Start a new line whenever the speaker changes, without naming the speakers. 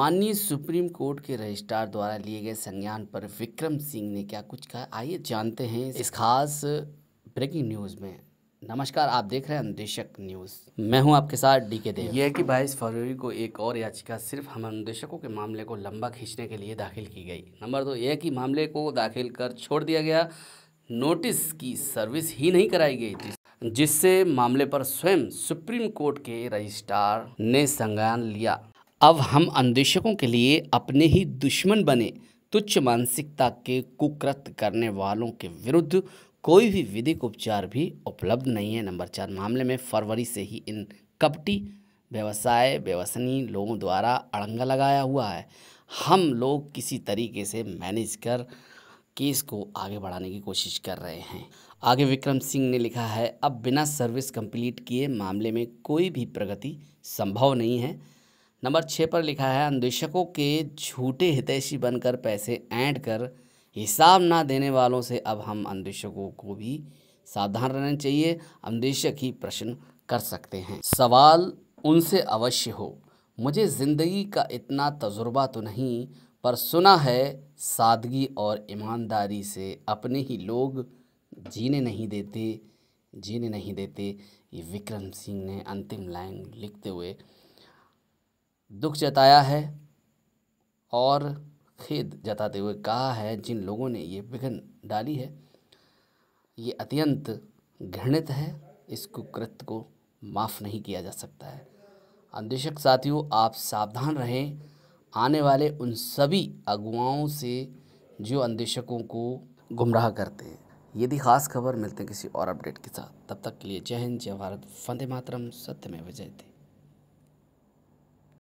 माननीय supreme court के registrar द्वारा लिए गए संज्ञान पर विक्रम सिंह ने क्या कुछ कहा? आइए जानते हैं इस खास ब्रेकिंग न्यूज़ में। नमस्कार, आप देख रहे हैं अनुदेशक न्यूज़। मैं हूँ आपके साथ डी के देव। यह कि 22 फरवरी को एक और याचिका सिर्फ़ हम अनुदेशकों के मामले को लंबा खींचने के लिए दाखिल की गई। नंबर दो, यह कि मामले को दाखिल कर छोड़ दिया गया, नोटिस की सर्विस ही नहीं कराई गई जिससे मामले पर स्वयं सुप्रीम कोर्ट के रजिस्ट्रार ने संज्ञान लिया। अब हम अन्वेषकों के लिए अपने ही दुश्मन बने तुच्छ मानसिकता के कुकृत करने वालों के विरुद्ध कोई भी विधिक उपचार भी उपलब्ध नहीं है। नंबर चार, मामले में फरवरी से ही इन कपटी, व्यवसाय, व्यवसनी लोगों द्वारा अड़ंगा लगाया हुआ है। हम लोग किसी तरीके से मैनेज कर केस को आगे बढ़ाने की कोशिश कर रहे हैं। आगे विक्रम सिंह ने लिखा है, अब बिना सर्विस कंप्लीट किए मामले में कोई भी प्रगति संभव नहीं है। नंबर छः पर लिखा है अन्वेषकों के झूठे हितैषी बनकर पैसे ऐंठ कर हिसाब ना देने वालों से अब हम अन्वेषकों को भी सावधान रहना चाहिए। अन्वेषक ही प्रश्न कर सकते हैं। सवाल उनसे अवश्य हो, मुझे ज़िंदगी का इतना तजुर्बा तो नहीं, पर सुना है सादगी और ईमानदारी से अपने ही लोग जीने नहीं देते, जीने नहीं देते। ये विक्रम सिंह ने अंतिम लाइन लिखते हुए दुख जताया है और खेद जताते हुए कहा है, जिन लोगों ने ये विघन डाली है, ये अत्यंत घृणित है। इस कुकृत को माफ़ नहीं किया जा सकता है। अन्वेषक साथियों, आप सावधान रहें। आने वाले उन सभी अगुवाओं से जो अन्वेषकों को गुमराह करते हैं। यदि खास खबर मिलते हैं किसी और अपडेट के साथ, तब तक के लिए जय हिंद, जय भारत वंदे मातरम, सत्य में विजय थे